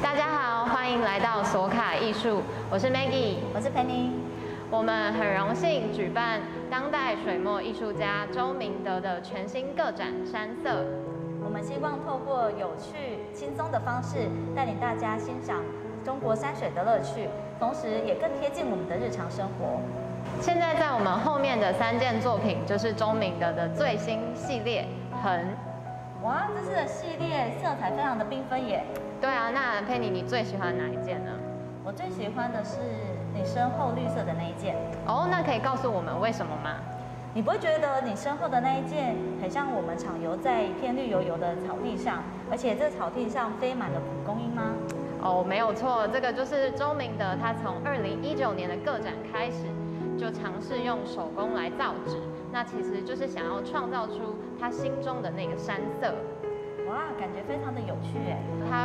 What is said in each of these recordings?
大家好，欢迎来到索卡艺术，我是 Maggie，我是 Penny。我们很荣幸举办当代水墨艺术家周明德的全新个展《山色》。我们希望透过有趣、轻松的方式，带领大家欣赏中国山水的乐趣，同时也更贴近我们的日常生活。现在在我们后面的三件作品，就是周明德的最新系列《痕》。哇，这次的系列色彩非常的缤纷耶！对啊，那佩妮，你最喜欢哪一件呢？我最喜欢的是你身后绿色的那一件。哦，那可以告诉我们为什么吗？你不会觉得你身后的那一件很像我们常游在一片绿油油的草地上，而且这草地上飞满了蒲公英吗？哦，没有错，这个就是周明德，他从二零一九年的个展开始，就尝试用手工来造纸，那其实就是想要创造出他心中的那个山色。哇，感觉非常的有趣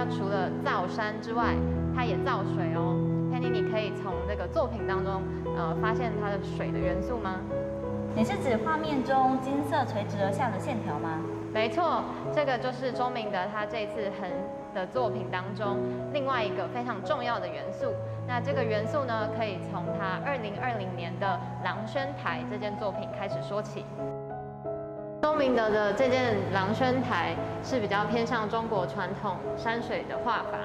除了造山之外，它也造水哦。Penny，你可以从这个作品当中，呃，发现它的水的元素吗？你是指画面中金色垂直而下的线条吗？没错，这个就是钟明德他这次横的作品当中另外一个非常重要的元素。那这个元素呢，可以从他二零二零年的狼轩台这件作品开始说起。周明德的这件狼轩台是比较偏向中国传统山水的画法。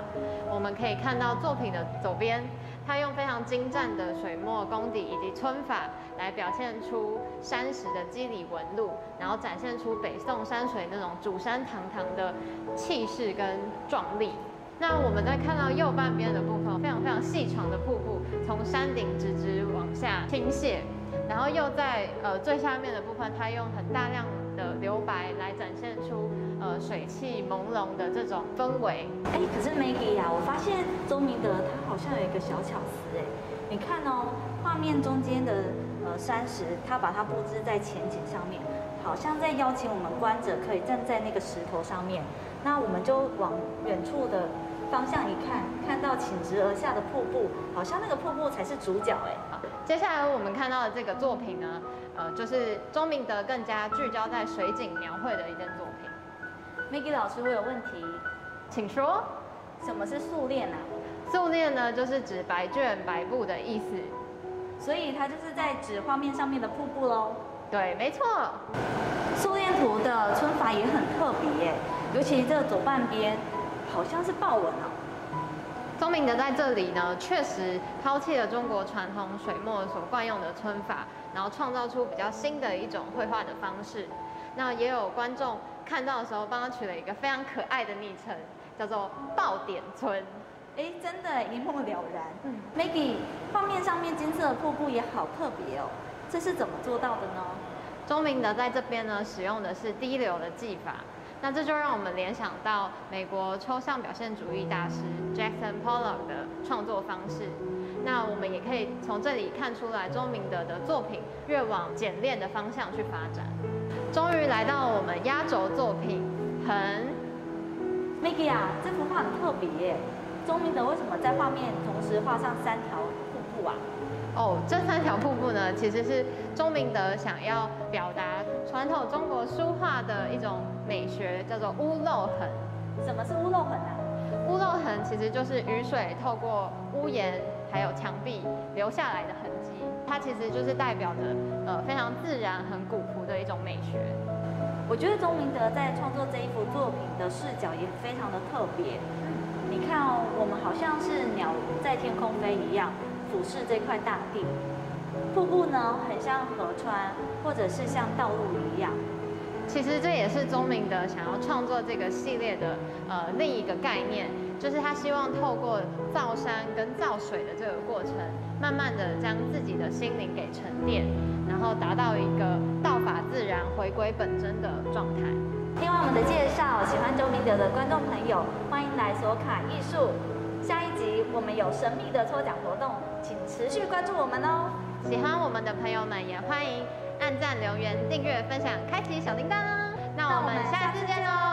我们可以看到作品的左边，他用非常精湛的水墨功底以及皴法来表现出山石的肌理纹路，然后展现出北宋山水那种主山堂堂的气势跟壮丽。那我们在看到右半边的部分，非常非常细长的瀑布从山顶直直往下倾泻，然后又在呃最下面的部分，它用很大量。白来展现出呃水汽朦胧的这种氛围。哎，可是 Maggie 呀，我发现周明德他好像有一个小巧思哎，你看哦，画面中间的呃山石，他把它布置在前景上面，好像在邀请我们观者可以站在那个石头上面，那我们就往远处的方向一看，看到倾直而下的瀑布，好像那个瀑布才是主角哎。好，接下来我们看到的这个作品呢？呃，就是钟明德更加聚焦在水景描绘的一件作品。Maggie 老师，我有问题，请说。什么是素练啊？素练呢，就是指白卷白布的意思。所以它就是在指画面上面的瀑布喽。对，没错。素练图的皴法也很特别，尤其这左半边好像是豹纹哦。钟明德在这里呢，确实抛弃了中国传统水墨所惯用的皴法，然后创造出比较新的一种绘画的方式。那也有观众看到的时候，帮他取了一个非常可爱的昵称，叫做“爆点村”。哎，真的，一目了然。嗯，Maggie，画面上面金色的瀑布也好特别哦，这是怎么做到的呢？钟明德在这边呢，使用的是滴流的技法。那这就让我们联想到美国抽象表现主义大师 Jackson Pollock 的创作方式。那我们也可以从这里看出来，周明德的作品越往简练的方向去发展。终于来到我们压轴作品《横》。Maggie 啊，这幅画很特别耶。周明德为什么在画面同时画上三条瀑布啊？哦，这三条瀑布呢，其实是钟明德想要表达传统中国书画的一种美学，叫做屋漏痕。什么是屋漏痕啊？屋漏痕其实就是雨水透过屋檐还有墙壁留下来的痕迹，它其实就是代表着呃非常自然、很古朴的一种美学。我觉得钟明德在创作这一幅作品的视角也非常的特别。你看哦，我们好像是鸟在天空飞一样。俯视这块大地，瀑布呢，很像河川，或者是像道路一样。其实这也是钟明德想要创作这个系列的呃另一个概念，就是他希望透过造山跟造水的这个过程，慢慢的将自己的心灵给沉淀，然后达到一个道法自然、回归本真的状态。听完我们的介绍，喜欢周明德的观众朋友，欢迎来索卡艺术。下一集我们有神秘的抽奖活动，请持续关注我们哦。喜欢我们的朋友们也欢迎按赞、留言、订阅、分享、开启小铃铛。那我们下次见喽，